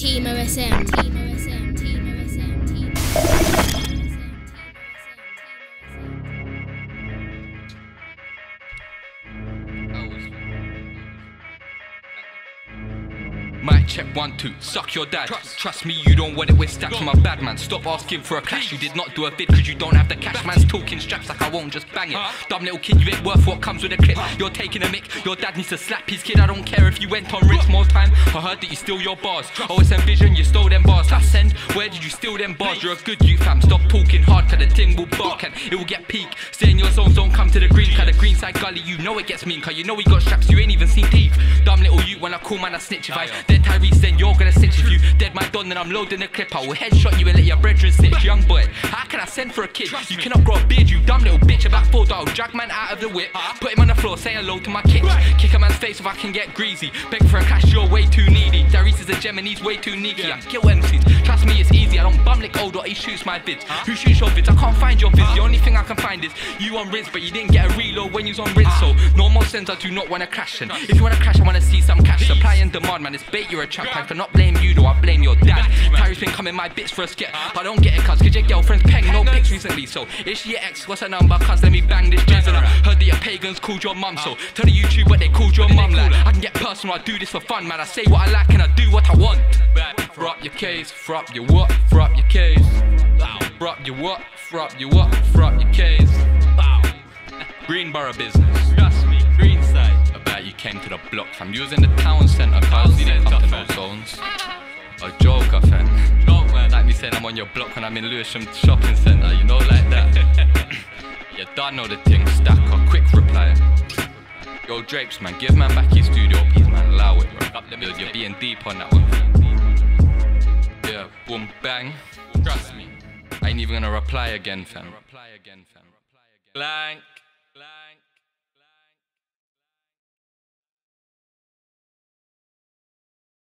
Team OSM, Team OSM, Mic check one two, suck your dad. Trust, me, you don't want it with stacks. I'm a bad man. Stop asking for a cash. You did not do a bid because you don't have the cash. Man's talking straps like I won't just bang it. Dumb little kid, you ain't worth what comes with a clip. You're taking a mic. Your dad needs to slap his kid. I don't care if you went on rinse more time. I heard that you steal your bars. OSM oh, Vision, you stole them bars. I send, where did you steal them bars? You're a good youth fam. Stop talking hard, cause the ting will bark and it will get peak. Stay in your zone, don't come to the green. Cause the green side gully, you know it gets mean. Cause you know we got straps, you ain't even seen teeth. Dumb little you when I call man, I snitch. If I oh, dead Tyrese, then you're gonna snitch. If you dead my don, then I'm loading the clip. I will headshot you and let your brethren snitch. Young boy, how can I send for a kid? You cannot grow a beard, you dumb little bitch. About four dog, drag man out of the whip. Put him on the floor, say hello to my kick. Kick a man's face if I can get greasy. Beg for a cash, you're way too needy. Tyrese is a gem and he's way too neaky. I kill MCs. Trust me, it's easy. I don't bum lick old or he shoots my vids. Who shoots your vids? I can't find your vids. The only thing I can find is you on rinse, but you didn't get a reload when you was on rinse. So no more sense. I do not wanna crash. And if you wanna crash, I wanna see some cash. Supply and demand, man. It's bait. You're a trap. I cannot blame you though. I blame your dad. Tyrese been coming my bits for a skit, but I don't get it, cuz cause your girlfriend's peng no pics recently. So is she your ex? What's her number? Cuz let me bang this. And I heard that your pagans called your mum. So tell the YouTube what they called your mum. Like I can get personal. I do this for fun, man. I say what I like and I do what I want. Throw up your case, throw up your what? Throw up your case. Throw up your what? Throw up your what? Throw up your case. Greenborough business. Trust me, Greenside. I bet you came to the block fam. You was in the town centre, cuz you didn't come to no zones. A joker, fam. Joke, man. Saying I'm on your block when I'm in Lewisham shopping centre, you know, like that. you don't know the thing, stack a quick reply. Yo, Drapes, man, give man back his studio piece, man. Allow it, bro. You're, you're being deep on that one. Yeah, boom, bang. Trust me. I ain't even gonna reply again, fam. Reply again, fam. Blank. Blank.